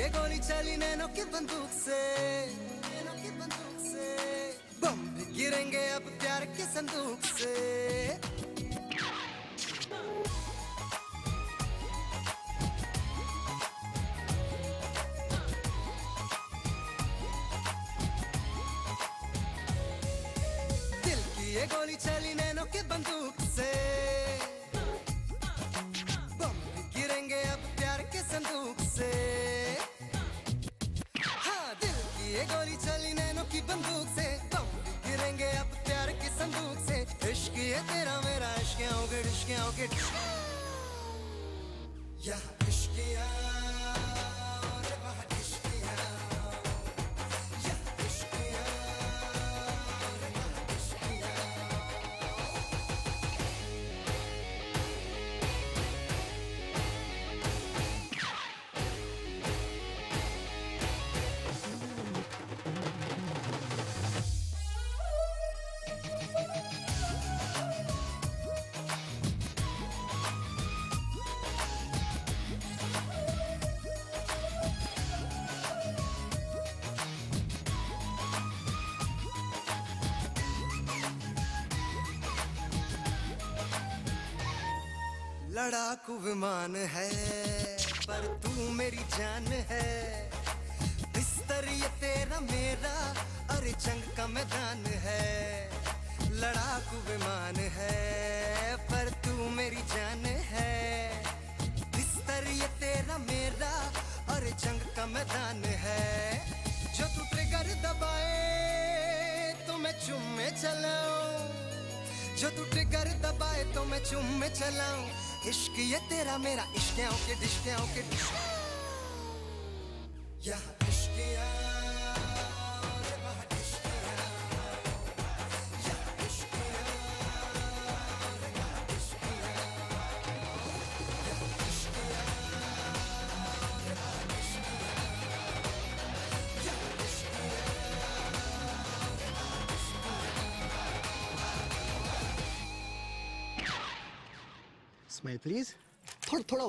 ये गोली चली नैनो की बंदूक से। नैनो की बंदूक से। बम गिरेंगे अब प्यार के संदूक से। दिल की ये गोली चली नैनो की बंदूक से। बम गिरेंगे अब प्यार के संदूक से। ये गोली चली नैनो की बंदूक से। बम गिरेंगे अब प्यार के संदूक से। इश्क ये तेरा मेरा इश्क आओगे इश्क आओगे या इश्किया और लड़ाकू विमान है, पर तू मेरी जान है। बिस्तर ये तेरा मेरा, अरे जंग का मैदान है। लड़ाकू विमान है, पर तू मेरी जान है। बिस्तर ये तेरा मेरा, अरे जंग का मैदान है। जो तू ट्रिगर दबाए तो मैं चुम्मे चलाऊं। जो तू टिकर दबाए तो मैं चुम में चलाऊं। इश्क ये तेरा मेरा इश्क के डिश्कियाँ के यहाँ इश्किया इश्किया please. थोड़ा थोड़ा